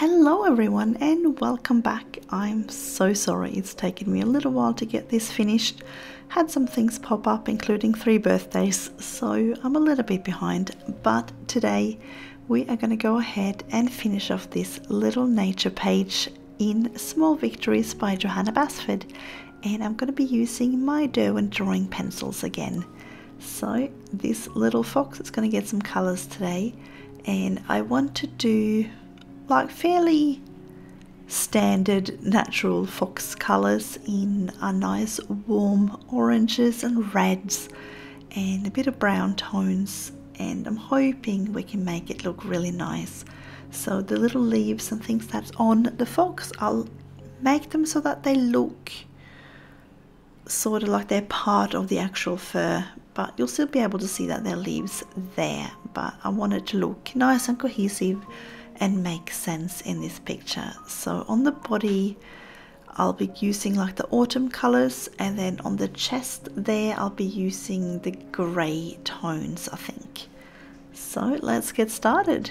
Hello, everyone, and welcome back. I'm so sorry it's taken me a little while to get this finished. Had some things pop up, including three birthdays, so I'm a little bit behind. But today we are going to go ahead and finish off this little nature page in Small Victories by Johanna Basford, and I'm going to be using my Derwent drawing pencils again. So, this little fox is going to get some colours today, and I want to do like fairly standard natural fox colours in a nice warm oranges and reds and a bit of brown tones and I'm hoping we can make it look really nice. So the little leaves and things that's on the fox, I'll make them so that they look sort of like they're part of the actual fur but you'll still be able to see that there are leaves there but I want it to look nice and cohesive and make sense in this picture. So on the body, I'll be using like the autumn colors and then on the chest there, I'll be using the gray tones, I think. So let's get started.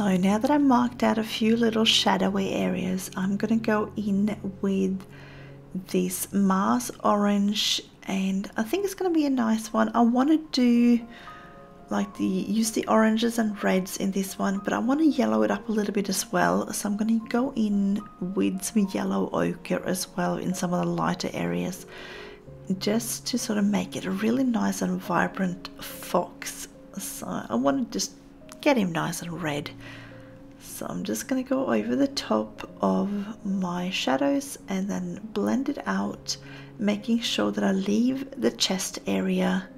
So now that I've marked out a few little shadowy areas, I'm going to go in with this Mars orange and I think it's going to be a nice one. I want to do like the use the oranges and reds in this one but I want to yellow it up a little bit as well so I'm going to go in with some yellow ochre as well in some of the lighter areas just to sort of make it a really nice and vibrant fox so I want to just get him nice and red. So I'm just going to go over the top of my shadows and then blend it out, making sure that I leave the chest area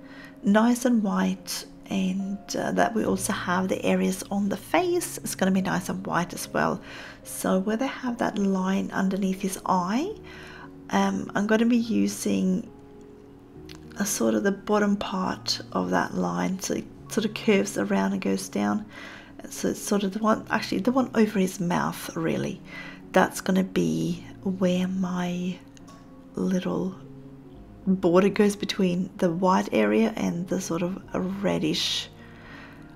nice and white and uh, that we also have the areas on the face it's going to be nice and white as well so where they have that line underneath his eye um, I'm going to be using a sort of the bottom part of that line it sort of curves around and goes down. So it's sort of the one, actually the one over his mouth really. That's going to be where my little border goes between the white area and the sort of reddish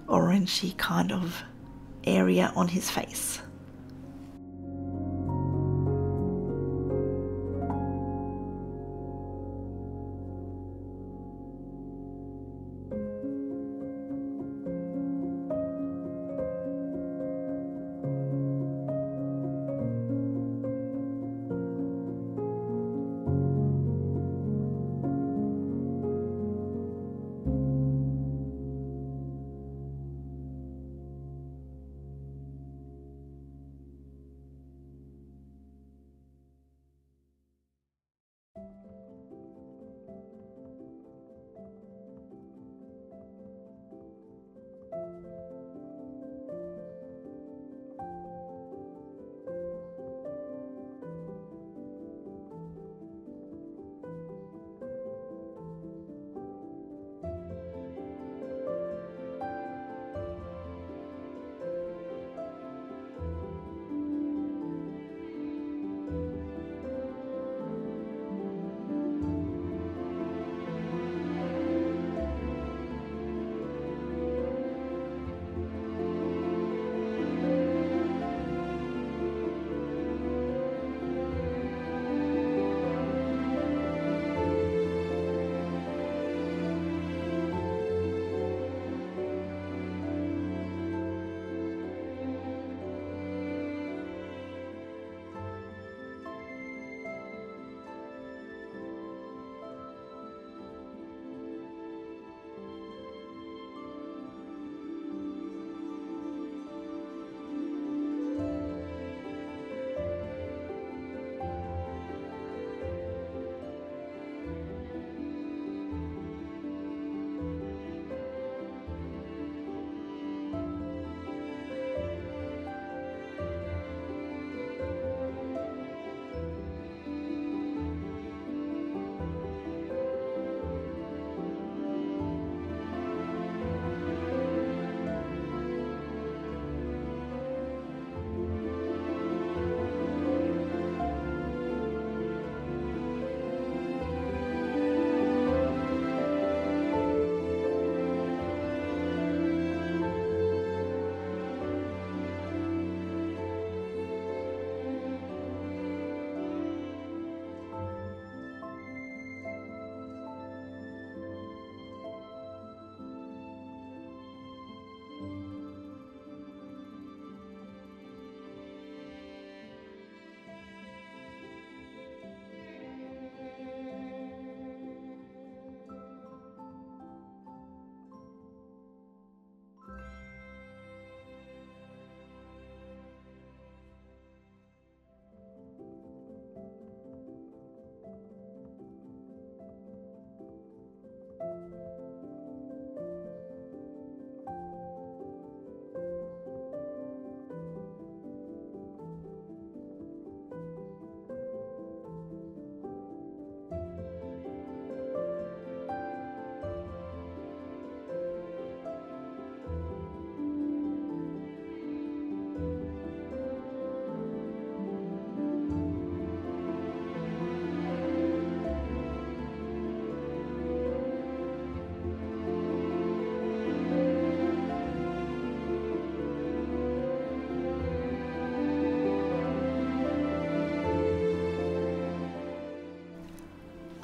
orangey kind of area on his face.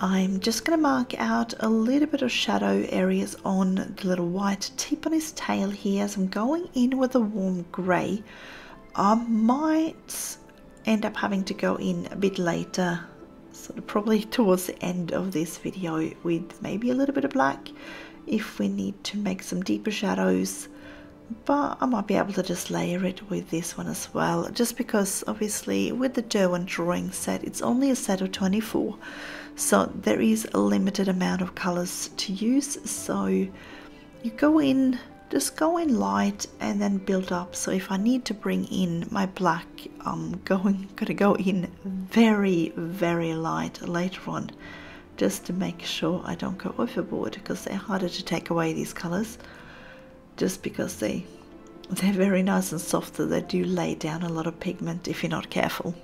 I'm just going to mark out a little bit of shadow areas on the little white tip on his tail here as I'm going in with a warm grey. I might end up having to go in a bit later, sort of probably towards the end of this video with maybe a little bit of black if we need to make some deeper shadows but I might be able to just layer it with this one as well just because obviously with the Derwent drawing set it's only a set of 24 so there is a limited amount of colors to use. So you go in just go in light and then build up. So if I need to bring in my black I'm going gonna go in very very light later on just to make sure I don't go overboard because they're harder to take away these colors just because they they're very nice and soft so they do lay down a lot of pigment if you're not careful.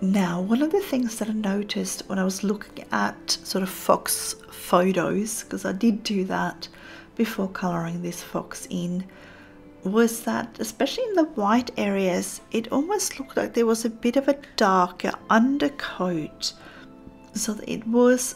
Now, one of the things that I noticed when I was looking at sort of fox photos, because I did do that before colouring this fox in, was that especially in the white areas, it almost looked like there was a bit of a darker undercoat. So it was,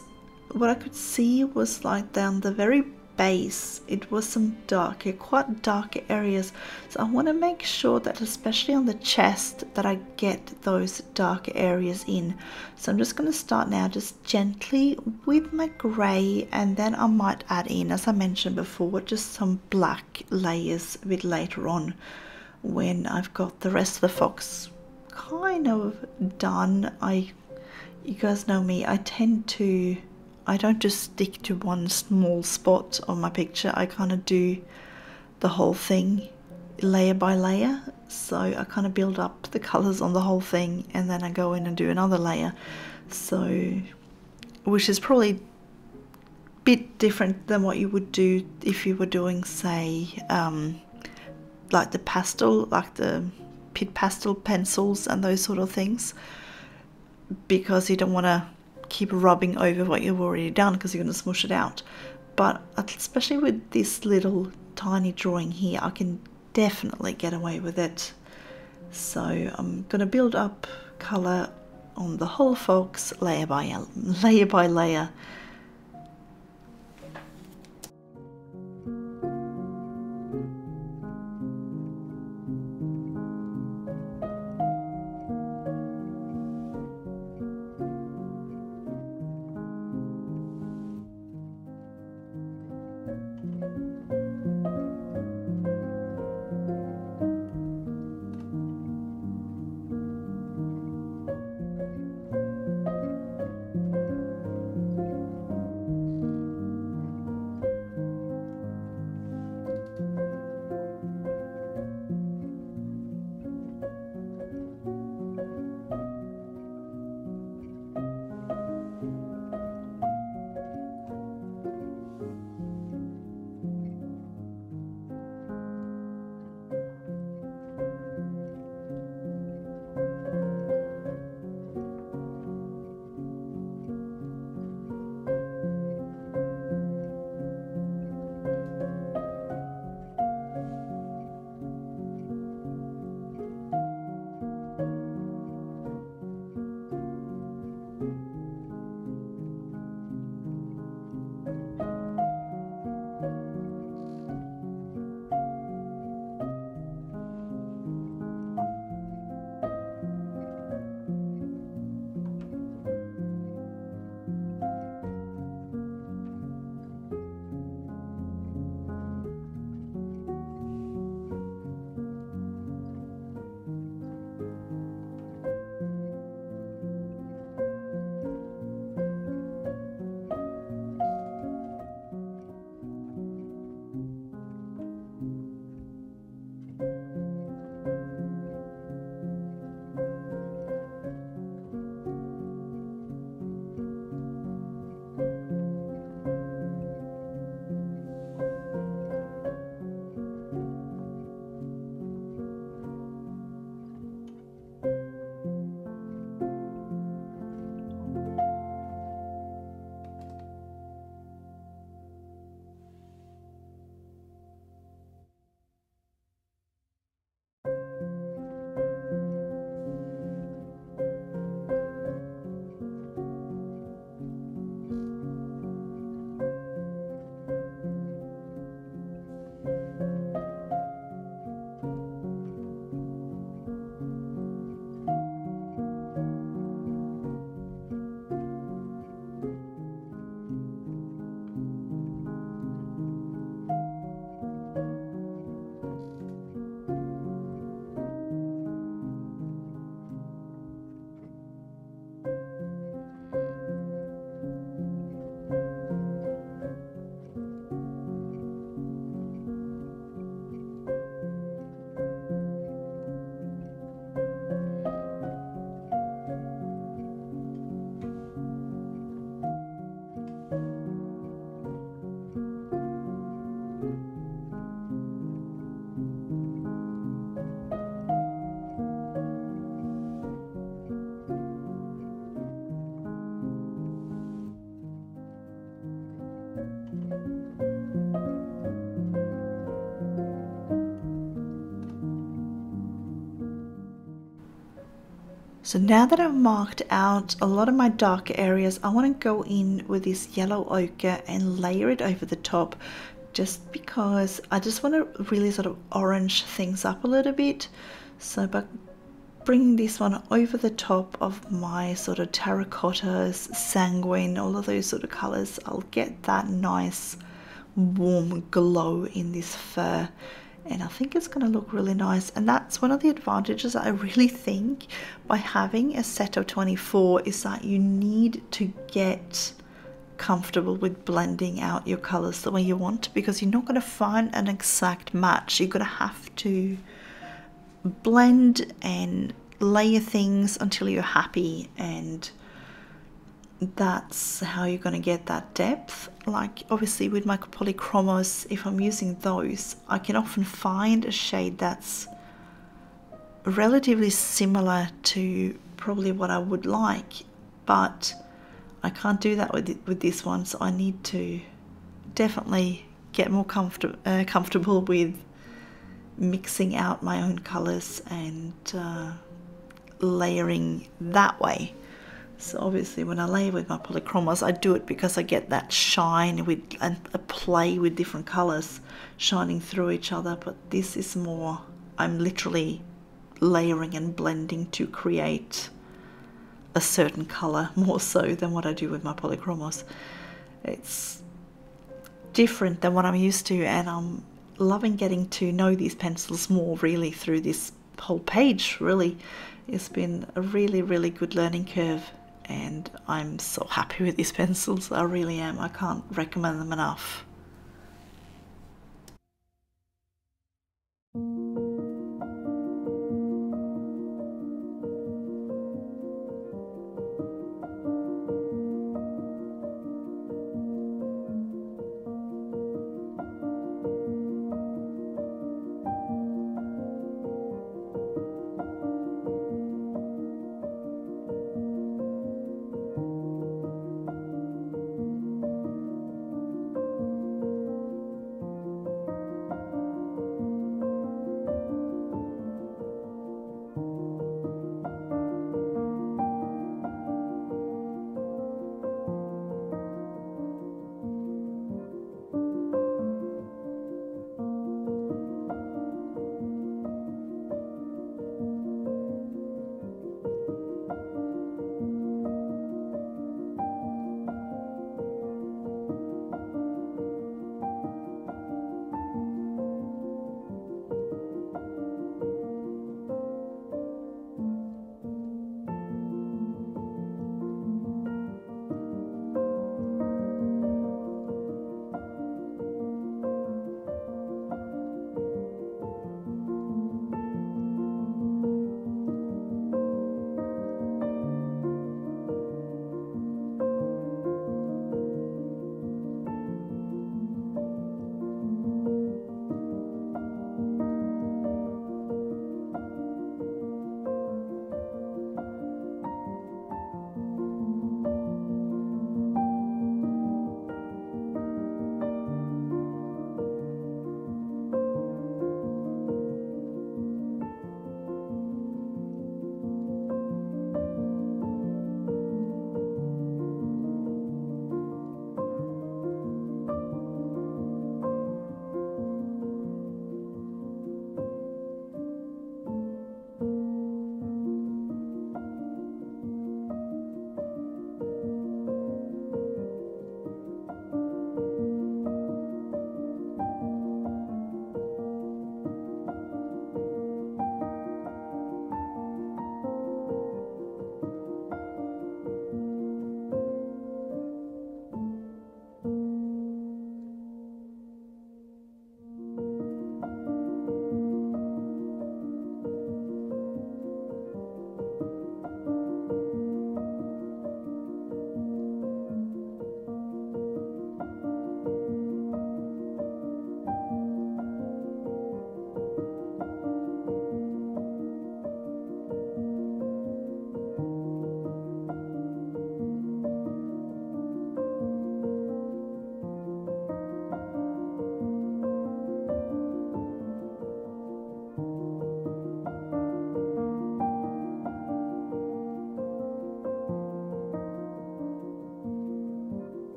what I could see was like down the very base it was some darker quite darker areas. So I want to make sure that especially on the chest that I get those darker areas in. So I'm just going to start now just gently with my grey and then I might add in as I mentioned before just some black layers a bit later on when I've got the rest of the fox kind of done. I you guys know me I tend to I don't just stick to one small spot on my picture. I kind of do the whole thing layer by layer. So I kind of build up the colors on the whole thing and then I go in and do another layer. So, which is probably a bit different than what you would do if you were doing, say, um, like the pastel, like the Pitt pastel pencils and those sort of things, because you don't want to keep rubbing over what you've already done because you're going to smush it out. But especially with this little tiny drawing here, I can definitely get away with it. So I'm going to build up colour on the whole fox layer by layer by layer So now that I've marked out a lot of my darker areas, I want to go in with this yellow ochre and layer it over the top just because I just want to really sort of orange things up a little bit. So by bringing this one over the top of my sort of terracottas, sanguine, all of those sort of colors, I'll get that nice warm glow in this fur and I think it's going to look really nice and that's one of the advantages I really think by having a set of 24 is that you need to get comfortable with blending out your colors the way you want because you're not going to find an exact match. You're going to have to blend and layer things until you're happy and that's how you're going to get that depth. Like obviously with my polychromos if I'm using those I can often find a shade that's relatively similar to probably what I would like but I can't do that with, with this one so I need to definitely get more comfort uh, comfortable with mixing out my own colors and uh, layering that way so obviously when I lay with my polychromos, I do it because I get that shine with and a play with different colors shining through each other. But this is more, I'm literally layering and blending to create a certain color more so than what I do with my polychromos. It's different than what I'm used to and I'm loving getting to know these pencils more really through this whole page really. It's been a really, really good learning curve and I'm so happy with these pencils. I really am. I can't recommend them enough.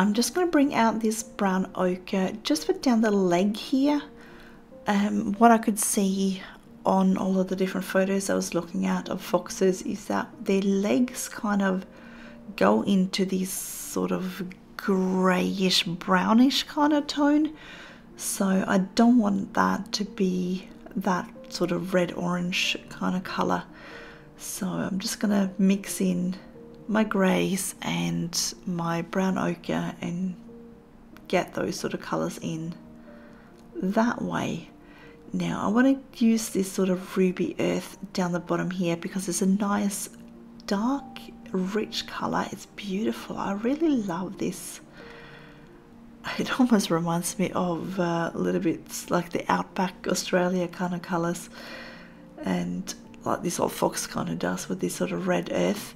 I'm just going to bring out this brown ochre just for down the leg here. Um, what I could see on all of the different photos I was looking at of foxes is that their legs kind of go into this sort of grayish brownish kind of tone so I don't want that to be that sort of red orange kind of color so I'm just gonna mix in my greys and my brown ochre and get those sort of colors in that way now I want to use this sort of ruby earth down the bottom here because it's a nice dark rich color. It's beautiful. I really love this. It almost reminds me of uh, a little bit like the Outback Australia kind of colors and like this old fox kind of does with this sort of red earth.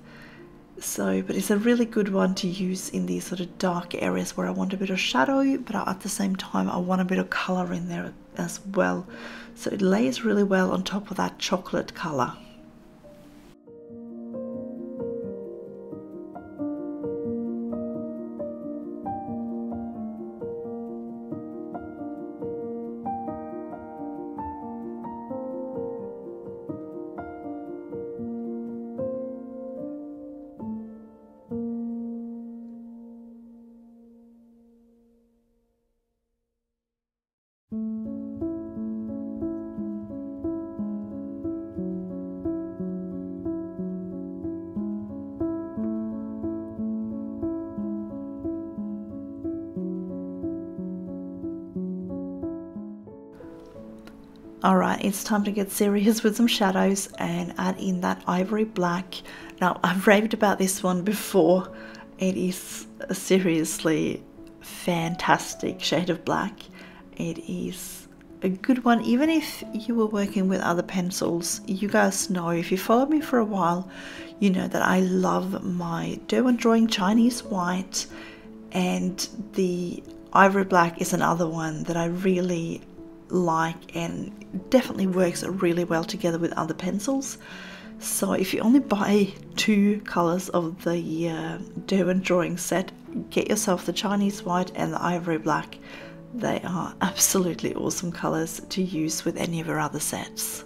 So, but it's a really good one to use in these sort of dark areas where I want a bit of shadow, but at the same time I want a bit of color in there as well. So it lays really well on top of that chocolate color. Alright, it's time to get serious with some shadows and add in that ivory black. Now, I've raved about this one before. It is a seriously fantastic shade of black. It is a good one, even if you were working with other pencils. You guys know, if you follow me for a while, you know that I love my Derwent Drawing Chinese White and the Ivory Black is another one that I really like and definitely works really well together with other pencils. So if you only buy two colors of the uh, Derwent drawing set, get yourself the Chinese white and the ivory black. They are absolutely awesome colors to use with any of your other sets.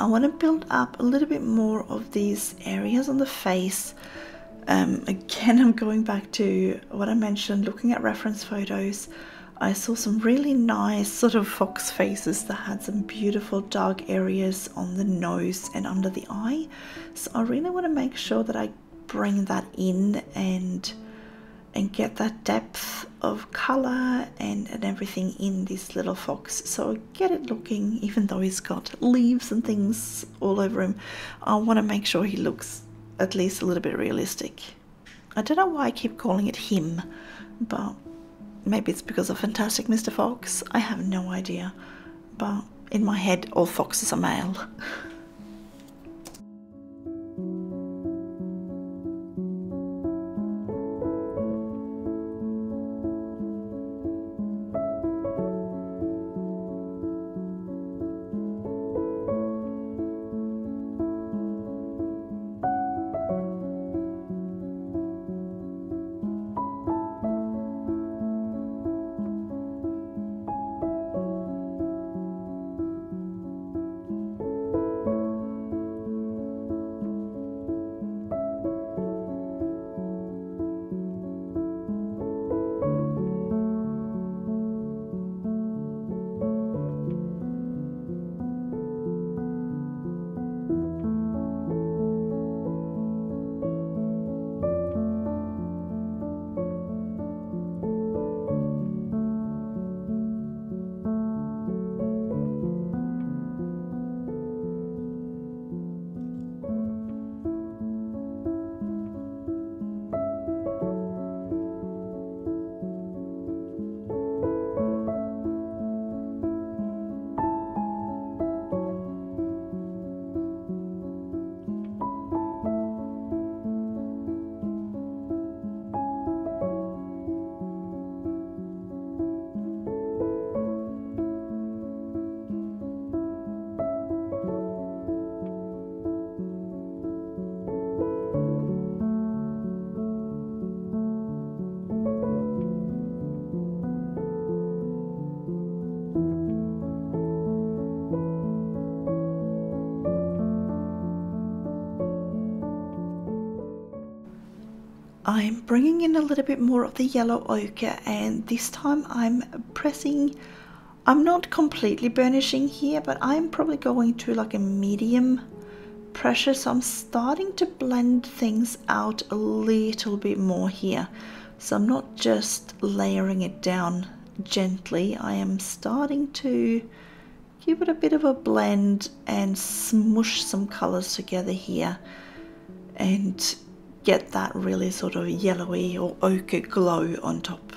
I want to build up a little bit more of these areas on the face. Um, again, I'm going back to what I mentioned, looking at reference photos. I saw some really nice sort of fox faces that had some beautiful dark areas on the nose and under the eye. So I really want to make sure that I bring that in and and get that depth of color and, and everything in this little fox. So get it looking even though he's got leaves and things all over him. I want to make sure he looks at least a little bit realistic. I don't know why I keep calling it him but maybe it's because of Fantastic Mr. Fox. I have no idea. But in my head all foxes are male I'm bringing in a little bit more of the yellow ochre and this time I'm pressing I'm not completely burnishing here but I'm probably going to like a medium pressure. So I'm starting to blend things out a little bit more here. So I'm not just layering it down gently. I am starting to give it a bit of a blend and smush some colors together here. And get that really sort of yellowy or ochre glow on top.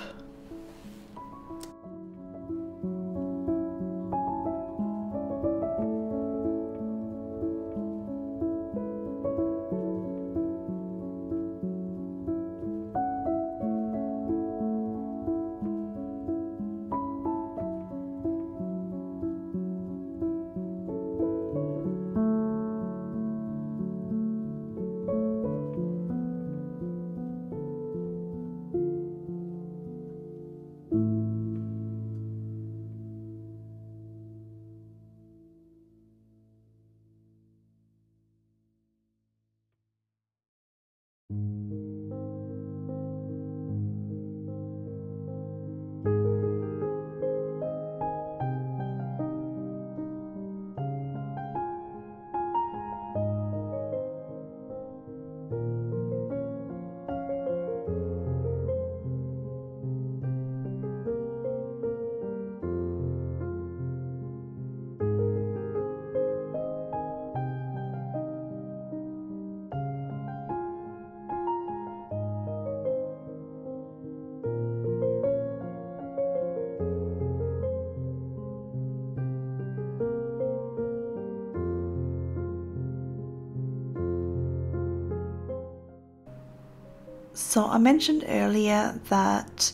So I mentioned earlier that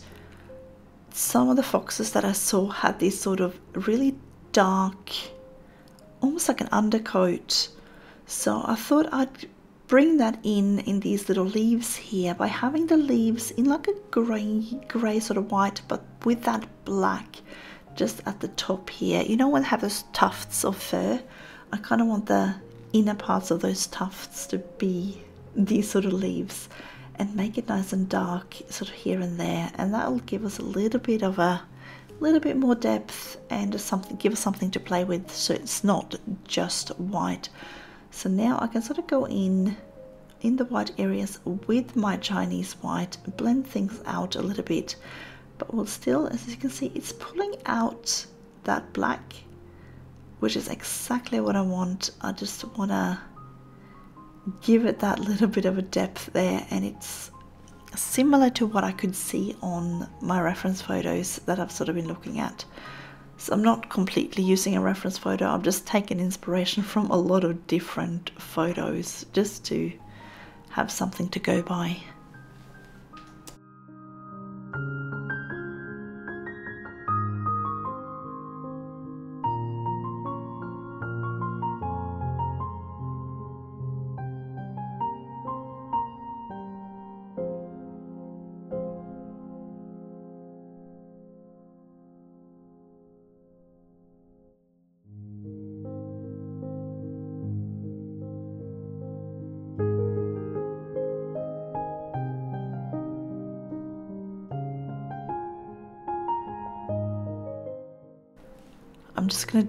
some of the foxes that I saw had this sort of really dark, almost like an undercoat. So I thought I'd bring that in in these little leaves here by having the leaves in like a grey, grey sort of white, but with that black just at the top here. You know when they have those tufts of fur? I kind of want the inner parts of those tufts to be these sort of leaves and make it nice and dark sort of here and there and that will give us a little bit of a little bit more depth and just something give us something to play with so it's not just white. So now I can sort of go in in the white areas with my Chinese white blend things out a little bit. But we'll still as you can see it's pulling out that black which is exactly what I want. I just want to give it that little bit of a depth there and it's similar to what I could see on my reference photos that I've sort of been looking at. So I'm not completely using a reference photo, I'm just taking inspiration from a lot of different photos just to have something to go by.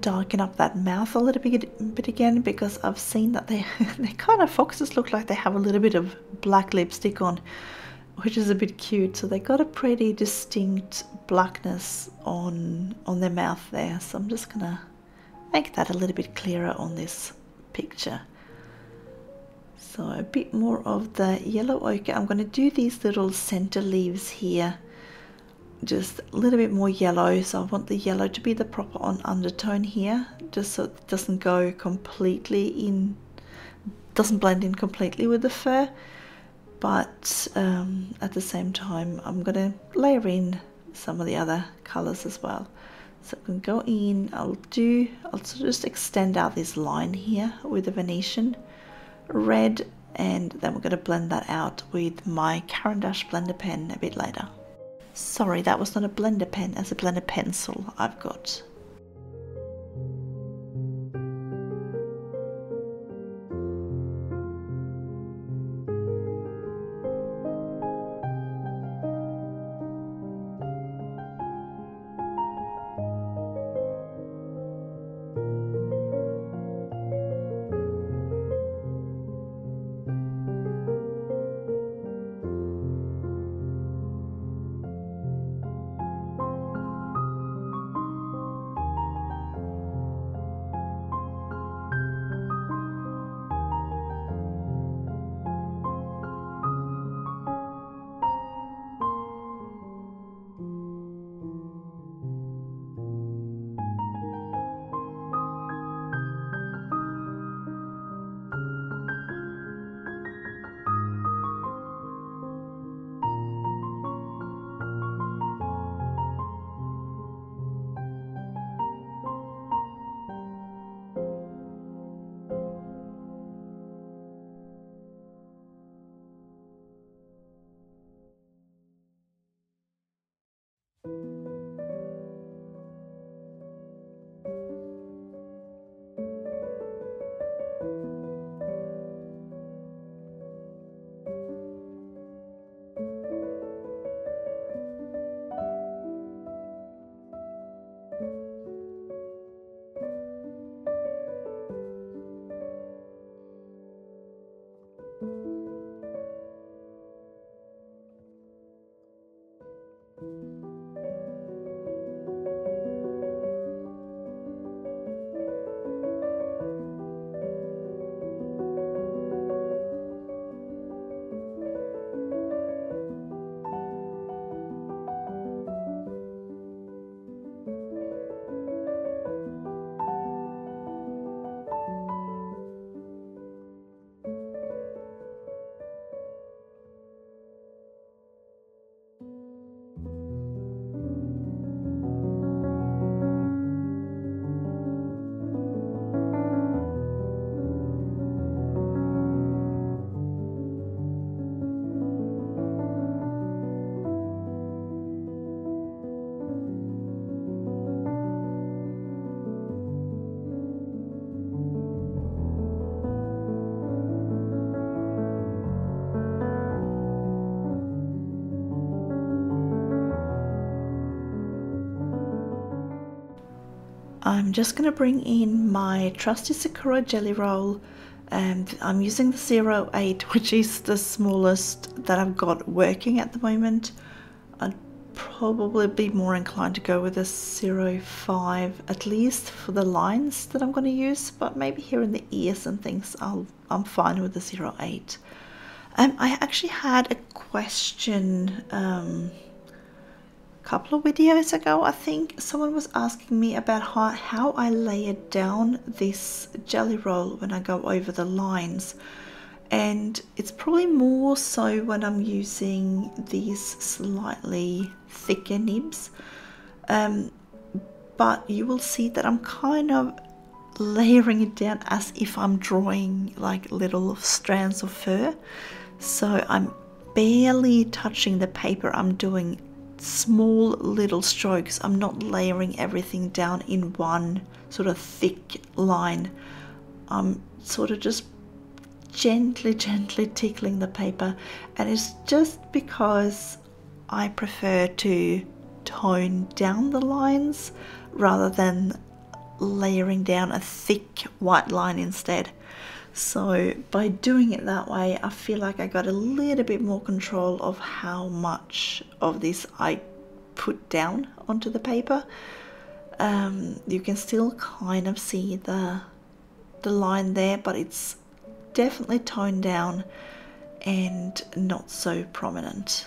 Darken up that mouth a little bit, bit again because I've seen that they, they kind of foxes look like they have a little bit of black lipstick on, which is a bit cute. So they got a pretty distinct blackness on, on their mouth there. So I'm just going to make that a little bit clearer on this picture. So a bit more of the yellow ochre. I'm going to do these little center leaves here just a little bit more yellow so I want the yellow to be the proper on undertone here just so it doesn't go completely in doesn't blend in completely with the fur but um, at the same time I'm gonna layer in some of the other colors as well so I can go in I'll do I'll just extend out this line here with the Venetian red and then we're going to blend that out with my Caran d'Ache blender pen a bit later. Sorry, that was not a blender pen, as a blender pencil I've got. I'm just going to bring in my trusty Sakura Gelly Roll and I'm using the 08 which is the smallest that I've got working at the moment. I'd probably be more inclined to go with a 05 at least for the lines that I'm going to use but maybe here in the ears and things I'll, I'm fine with the 08. Um, I actually had a question um, couple of videos ago, I think, someone was asking me about how, how I layer down this Gelly Roll when I go over the lines. And it's probably more so when I'm using these slightly thicker nibs. Um, but you will see that I'm kind of layering it down as if I'm drawing like little strands of fur. So I'm barely touching the paper. I'm doing small little strokes. I'm not layering everything down in one sort of thick line. I'm sort of just gently, gently tickling the paper, and it's just because I prefer to tone down the lines rather than layering down a thick white line instead. So by doing it that way, I feel like I got a little bit more control of how much of this I put down onto the paper. Um, you can still kind of see the the line there, but it's definitely toned down and not so prominent.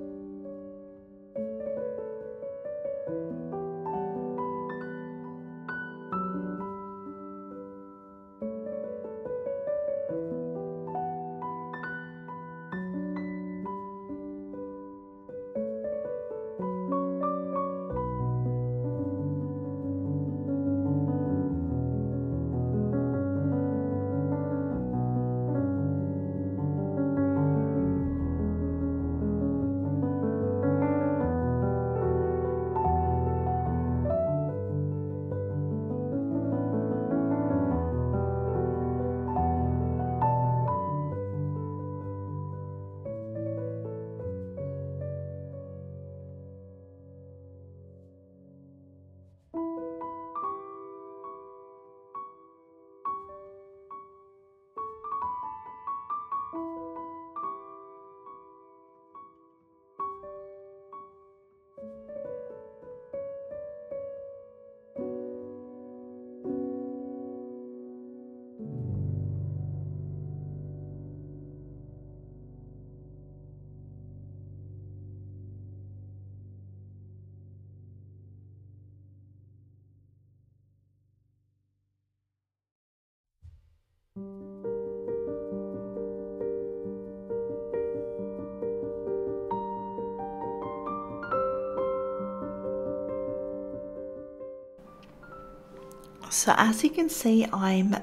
So as you can see, I'm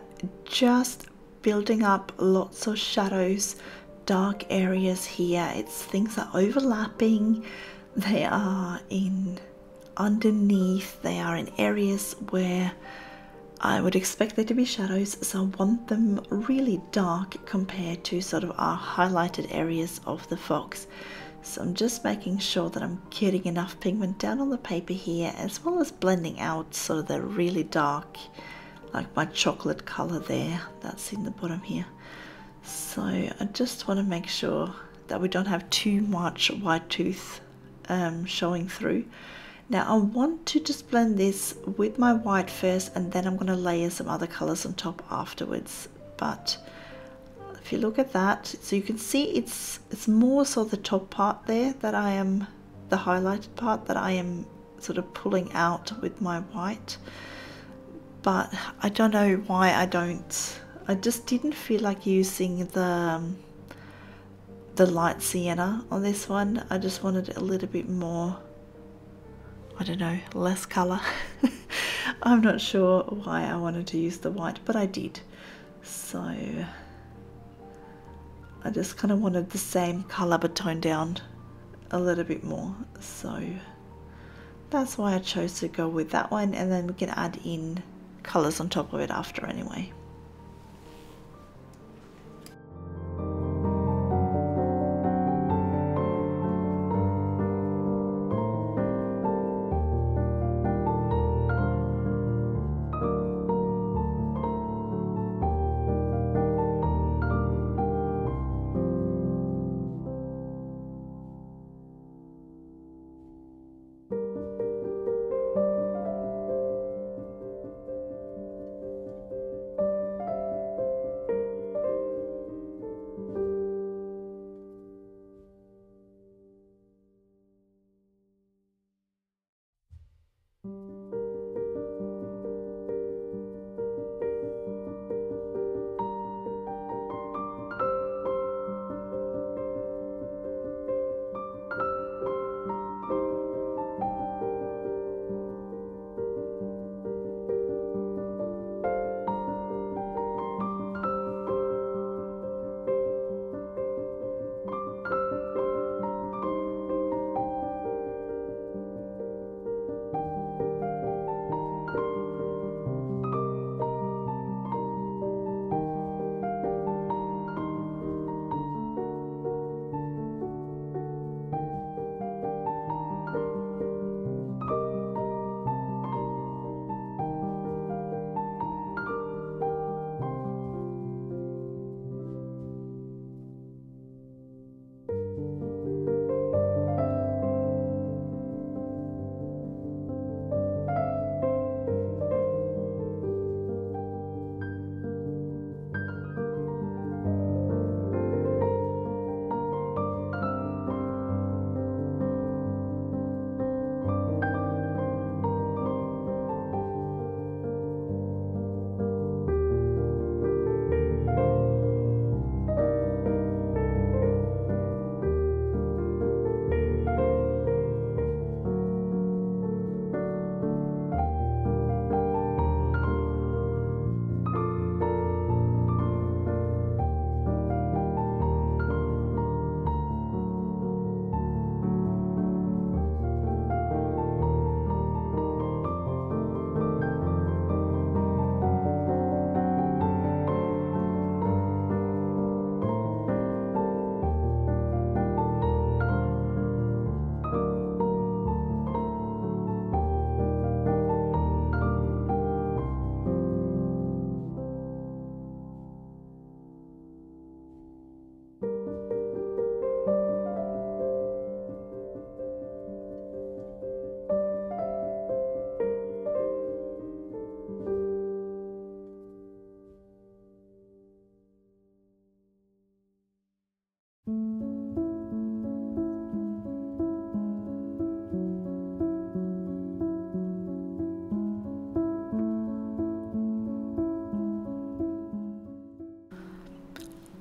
just building up lots of shadows, dark areas here. It's things are overlapping, they are in underneath, they are in areas where I would expect there to be shadows. So I want them really dark compared to sort of our highlighted areas of the fox. So I'm just making sure that I'm getting enough pigment down on the paper here as well as blending out sort of the really dark like my chocolate color there that's in the bottom here. So I just want to make sure that we don't have too much white tooth um, showing through. Now I want to just blend this with my white first and then I'm going to layer some other colors on top afterwards. But if you look at that so you can see it's it's more so the top part there that I am the highlighted part that I am sort of pulling out with my white but I don't know why I don't I just didn't feel like using the um, the light sienna on this one I just wanted a little bit more I don't know less color I'm not sure why I wanted to use the white but I did. So I just kind of wanted the same color but toned down a little bit more. So that's why I chose to go with that one and then we can add in colors on top of it after anyway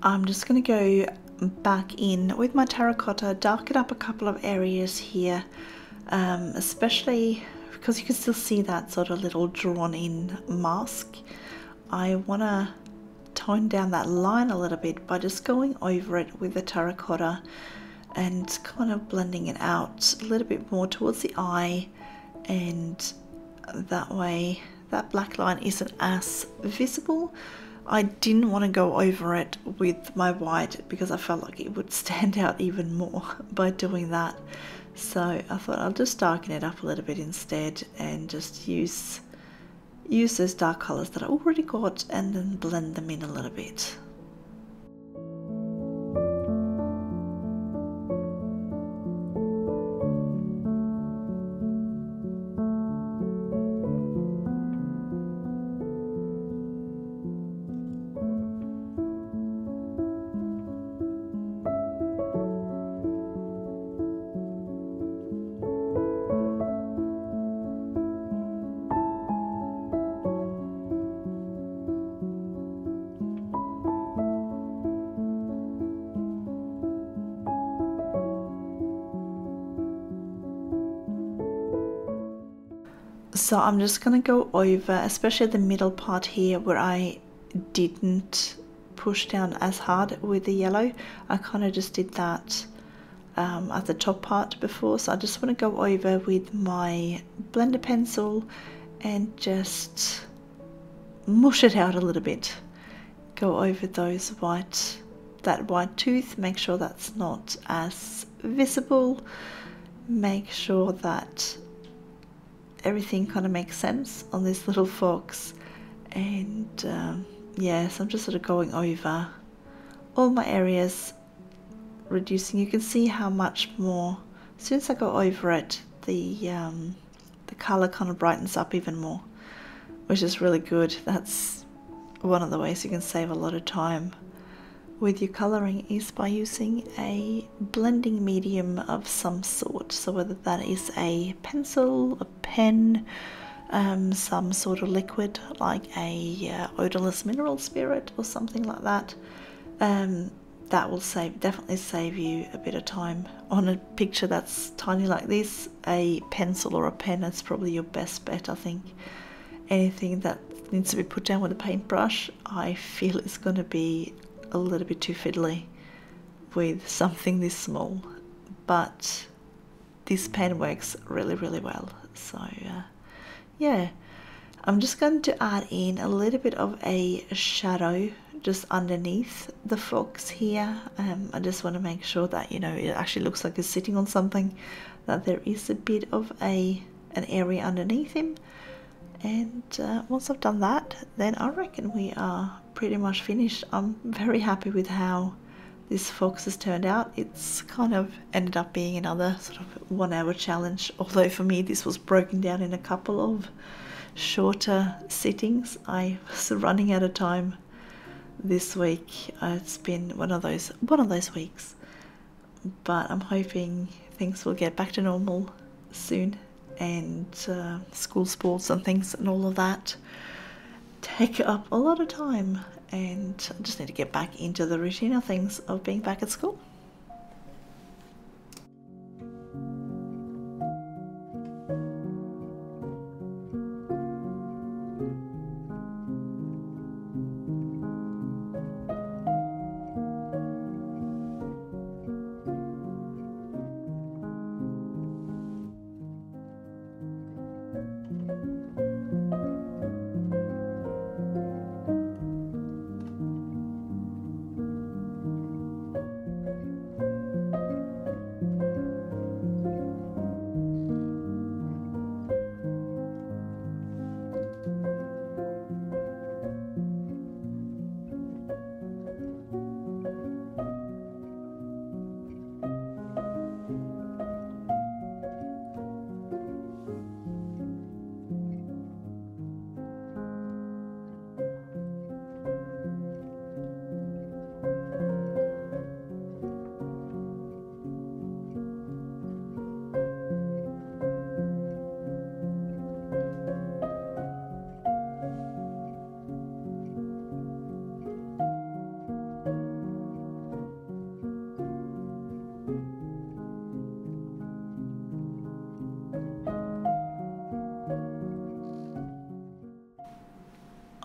I'm just going to go back in with my terracotta, darken up a couple of areas here, um, especially because you can still see that sort of little drawn in mask, I want to tone down that line a little bit by just going over it with the terracotta and kind of blending it out a little bit more towards the eye and that way that black line isn't as visible. I didn't want to go over it with my white because I felt like it would stand out even more by doing that. So I thought I'll just darken it up a little bit instead and just use use those dark colors that I already got and then blend them in a little bit. So I'm just gonna go over, especially the middle part here where I didn't push down as hard with the yellow. I kind of just did that um, at the top part before. So I just want to go over with my blender pencil and just mush it out a little bit. Go over those white, that white tooth, make sure that's not as visible. Make sure that everything kind of makes sense on this little fox and um, yes I'm just sort of going over all my areas reducing. You can see how much more as soon as I go over it the um, the color kind of brightens up even more which is really good. That's one of the ways you can save a lot of time with your colouring is by using a blending medium of some sort. So whether that is a pencil, a pen, um, some sort of liquid like a uh, odorless mineral spirit or something like that, um, that will save definitely save you a bit of time. On a picture that's tiny like this, a pencil or a pen is probably your best bet. I think anything that needs to be put down with a paintbrush, I feel is going to be a little bit too fiddly with something this small, but this pen works really, really well. So, uh, yeah, I'm just going to add in a little bit of a shadow just underneath the fox here. Um, I just want to make sure that, you know, it actually looks like it's sitting on something, that there is a bit of a an area underneath him. And uh, once I've done that, then I reckon we are pretty much finished. I'm very happy with how this fox has turned out. It's kind of ended up being another sort of one hour challenge, although for me this was broken down in a couple of shorter sittings. I was running out of time this week. Uh, it's been one of those one of those weeks. But I'm hoping things will get back to normal soon and uh, school sports and things and all of that take up a lot of time and I just need to get back into the routine of things of being back at school.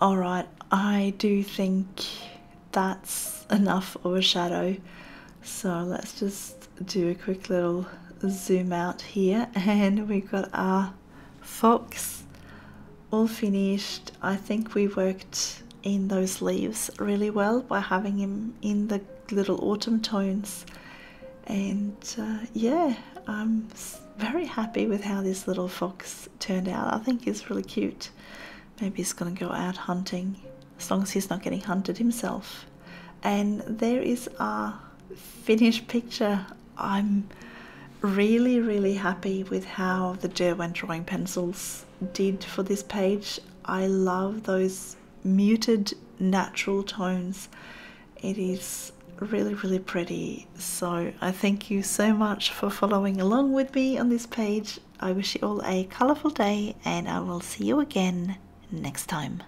Alright, I do think that's enough of a shadow. So let's just do a quick little zoom out here and we've got our fox all finished. I think we worked in those leaves really well by having him in the little autumn tones and uh, yeah I'm very happy with how this little fox turned out I think he's really cute maybe he's gonna go out hunting as long as he's not getting hunted himself and there is our finished picture I'm really really happy with how the Derwent drawing pencils did for this page I love those muted natural tones. It is really, really pretty. So I thank you so much for following along with me on this page. I wish you all a colourful day and I will see you again next time.